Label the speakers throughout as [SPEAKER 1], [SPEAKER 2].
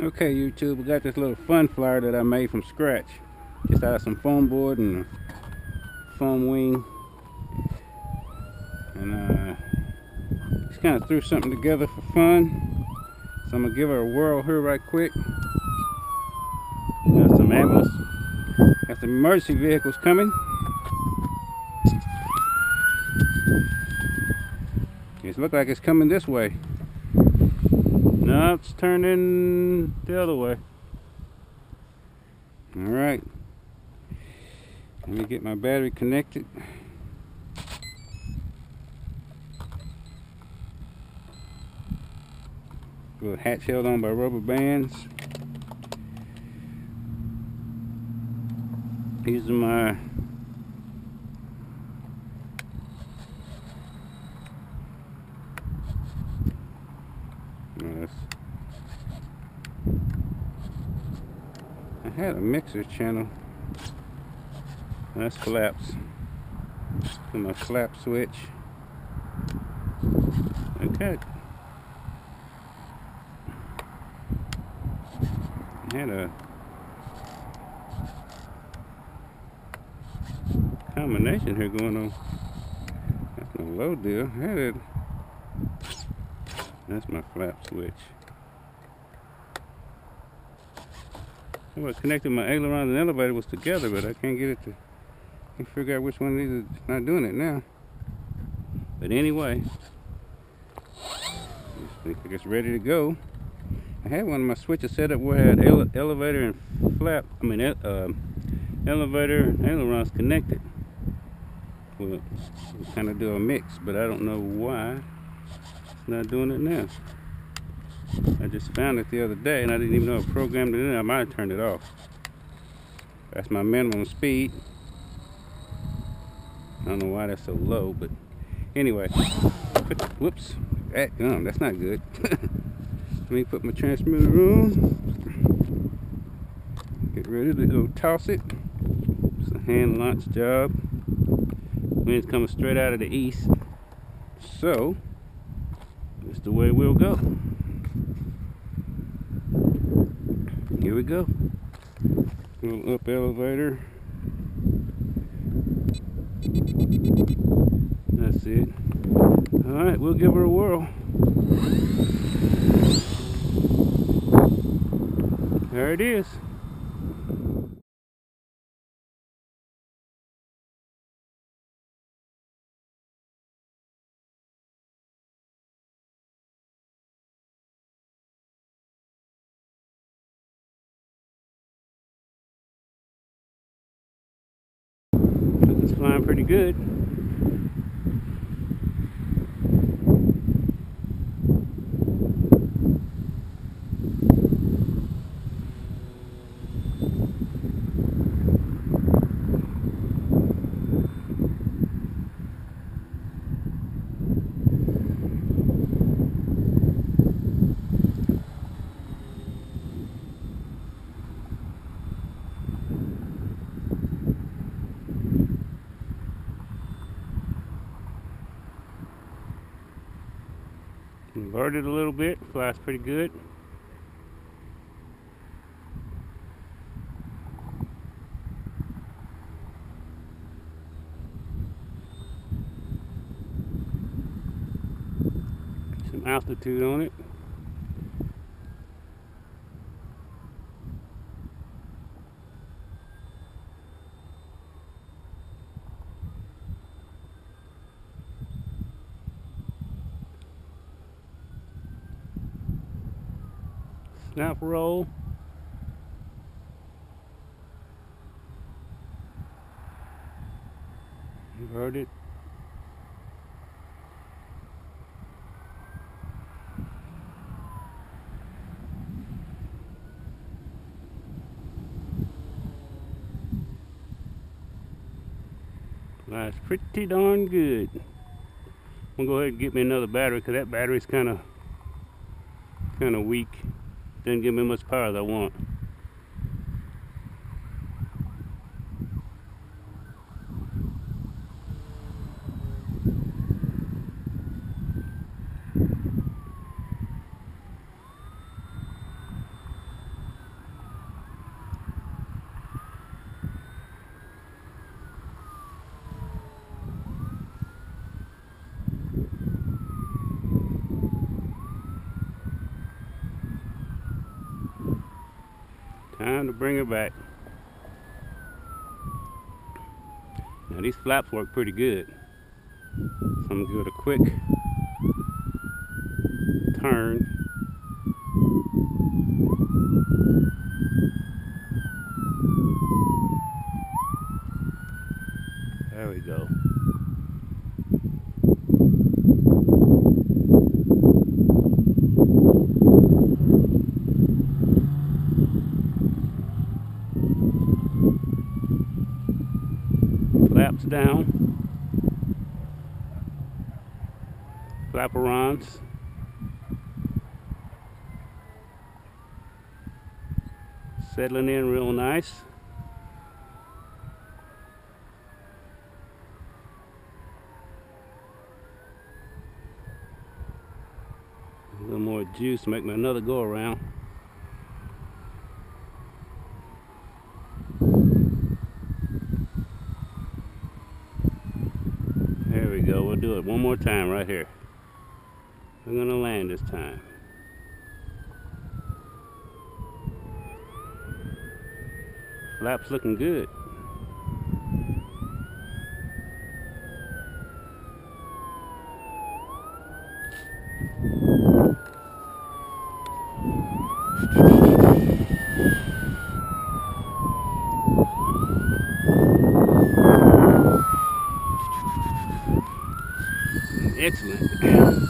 [SPEAKER 1] Okay, YouTube, we got this little fun flyer that I made from scratch. Just out of some foam board and foam wing. And uh, just kind of threw something together for fun. So I'm gonna give her a whirl here right quick. Got some ambulance. Got some emergency vehicles coming. It looks like it's coming this way. No, it's turning the other way. All right. Let me get my battery connected. Little hatch held on by rubber bands. These are my Yes. I had a mixer channel. That's flaps. So my flap switch. Okay. Had a combination here going on. That's no low deal. Had it. That's my flap switch. I was connecting my aileron and elevator was together, but I can't get it to can't figure out which one of these is not doing it now. But anyway, I think it's ready to go. I had one of my switches set up where I had ele elevator and flap, I mean uh, elevator and ailerons connected. Well, kind of do a mix, but I don't know why it's not doing it now. Just found it the other day and I didn't even know I programmed it in. I might have turned it off. That's my minimum speed. I don't know why that's so low, but anyway. Whoops, that gum, that's not good. Let me put my transmitter on. Get ready to go toss it. It's a hand launch job. Wind's coming straight out of the east. So, it's the way we'll go. Here we go. Little up elevator. That's it. Alright, we'll give her a whirl. There it is. It's flying pretty good. Inverted a little bit, flies pretty good. Some altitude on it. Snap roll. You heard it. That's pretty darn good. I'm gonna go ahead and get me another battery because that battery's kind of kind of weak. Didn't give me much power that I want. Time to bring her back. Now these flaps work pretty good. So I'm gonna give it a quick turn. There we go. Flaps down. Flaperons. Settling in real nice. A little more juice to make me another go around. There we go. We'll do it one more time right here. I'm gonna land this time. Flaps looking good. Excellent. Hmm.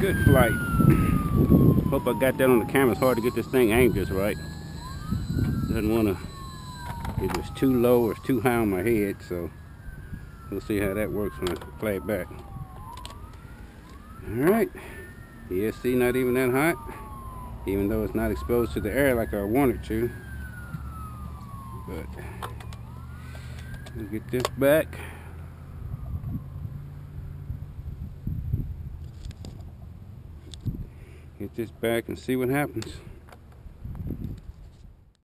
[SPEAKER 1] Good flight. Hope I got that on the camera. It's hard to get this thing aimed just right. Doesn't want to, it was too low or too high on my head, so we'll see how that works when I play it back. Alright, ESC not even that hot, even though it's not exposed to the air like I want it to. But, we'll get this back. Get this back and see what happens.